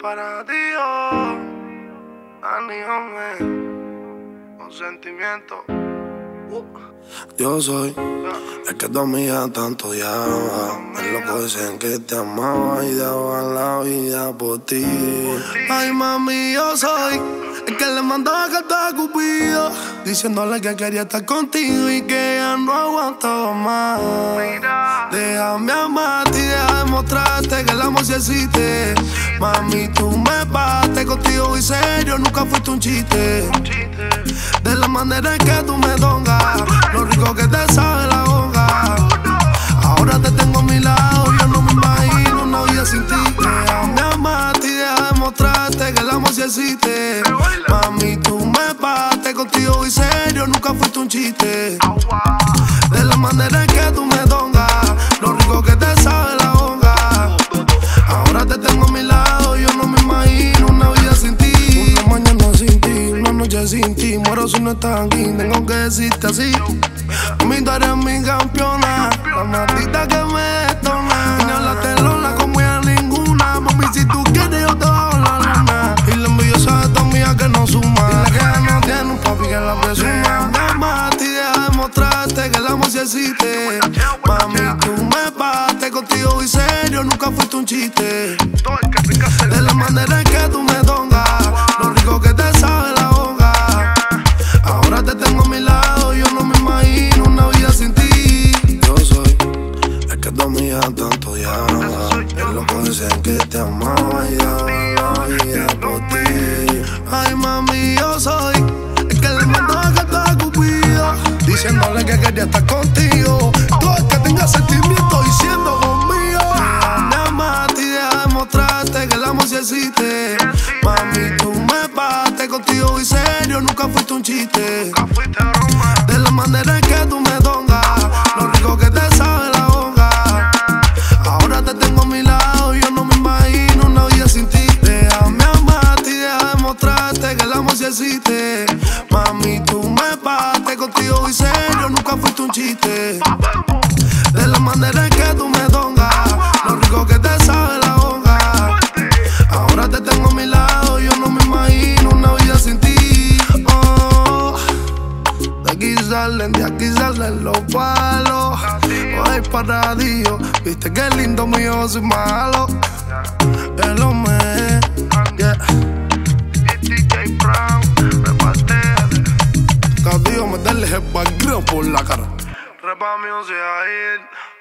para Dios, aníjame, con sentimiento. Uh. Yo soy el que dormía tanto ya. Es loco dicen que te amaba y daba la vida por ti. Ay, mami, yo soy el que le mandaba cartas a Cupido. Diciéndole que quería estar contigo y que ya no aguanto más. Déjame amarte y déjame demostrarte que el amor existe. Mami, tú me bates contigo y serio, nunca fuiste un chiste. De la manera en que tú me dongas, lo rico que te sabe la boca. Ahora te tengo a mi lado, yo no me imagino una vida sin ti. Déjame amarte y déjame demostrarte que el amor existe. Mami, tú me bates contigo y serio, nunca fuiste un chiste. No estás aquí, tengo que decirte así. Mi tú eres mi campeona, la maldita que me detona. Y no hablaste lola como ella ninguna. Mami, si tú quieres, yo te bajo la luna. Y la envidiosa de esta mía que no suma. Dile que ella no tiene un papi que la presuma. Amate y deja demostrarte que el amor sí existe. Mami, tú me bates contigo y serio, nunca fuiste un chiste. De la manera en que tú me dongas, lo rico que te sabe el que dormía tanto ya. Es loco dicen que te amaba y daba la vida por ti. Ay, mami, yo soy el que le mandaba cartas a Cupido. Diciéndole que quería estar contigo. Tú el que tenga sentimientos y siendo conmigo. Me amaste y deja demostrarte que el amor sí existe. Mami, tú me bates contigo y serio, nunca fuiste un chiste. Aquí salen, de aquí salen los palos. Hoy para Dios, viste que lindo mío soy malo. El hombre, yeah. DJ Brown, repartele. Cada día me darle el background por la cara. Repa Music ahí.